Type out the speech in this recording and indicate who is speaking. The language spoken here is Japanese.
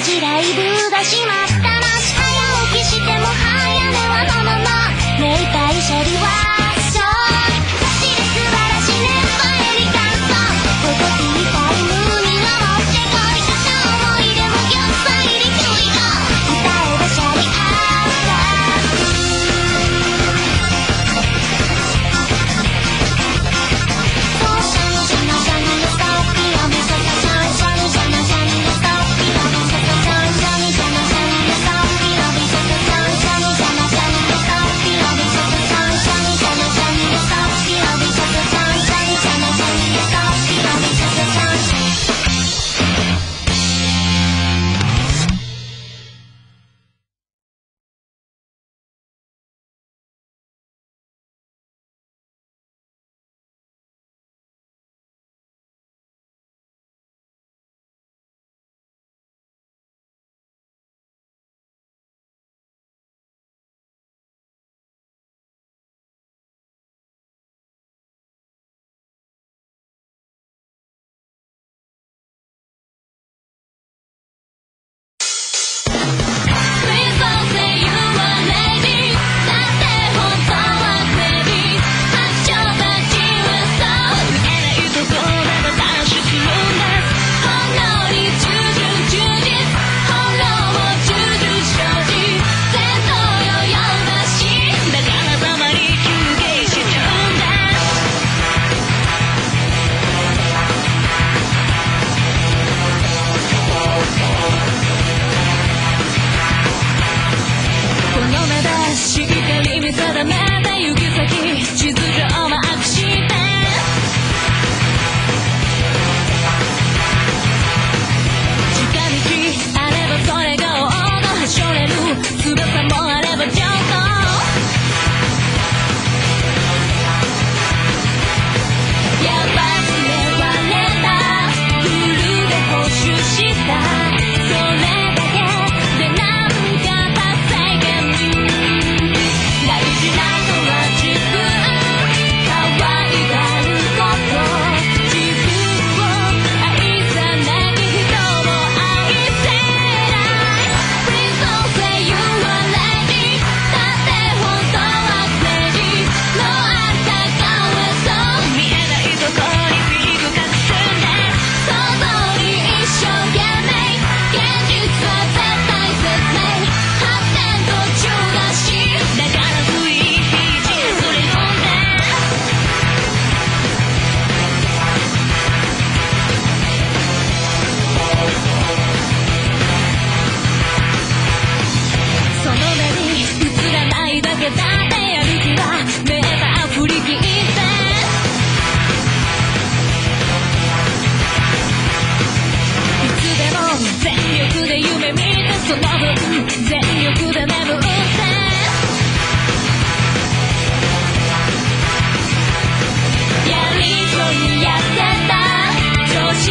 Speaker 1: じライブ出しまった早起きしてもやり
Speaker 2: とりやってた。調子